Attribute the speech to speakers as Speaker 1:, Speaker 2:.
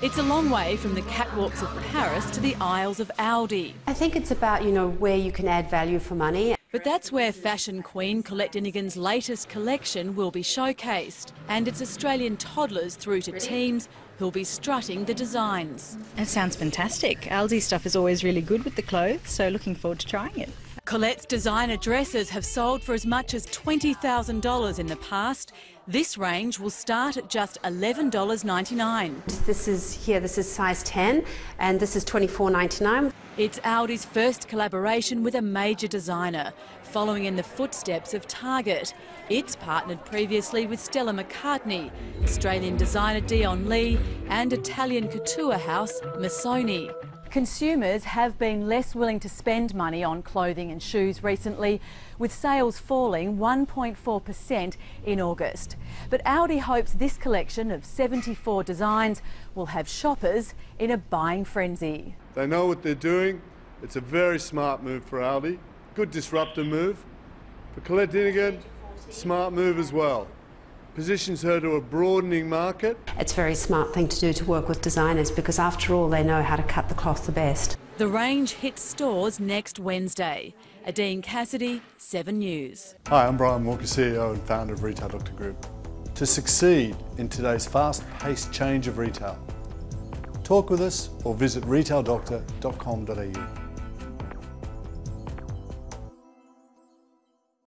Speaker 1: It's a long way from the catwalks of Paris to the aisles of Aldi.
Speaker 2: I think it's about, you know, where you can add value for money.
Speaker 1: But that's where fashion queen Collette Dinnigan's latest collection will be showcased. And it's Australian toddlers through to teens who'll be strutting the designs.
Speaker 3: It sounds fantastic. Aldi stuff is always really good with the clothes, so looking forward to trying it.
Speaker 1: Collette's designer dresses have sold for as much as $20,000 in the past. This range will start at just $11.99.
Speaker 2: This is here, this is size 10 and this is $24.99.
Speaker 1: It's Aldi's first collaboration with a major designer, following in the footsteps of Target. It's partnered previously with Stella McCartney, Australian designer Dion Lee and Italian couture house Missoni. Consumers have been less willing to spend money on clothing and shoes recently, with sales falling 1.4% in August. But Aldi hopes this collection of 74 designs will have shoppers in a buying frenzy.
Speaker 4: They know what they're doing. It's a very smart move for Aldi. Good disruptor move. For Collette Dinnigan, smart move as well positions her to a broadening market.
Speaker 2: It's a very smart thing to do to work with designers because after all they know how to cut the cloth the best.
Speaker 1: The range hits stores next Wednesday. Adine Cassidy, 7 News.
Speaker 4: Hi, I'm Brian Walker, CEO and founder of Retail Doctor Group. To succeed in today's fast-paced change of retail, talk with us or visit retaildoctor.com.au.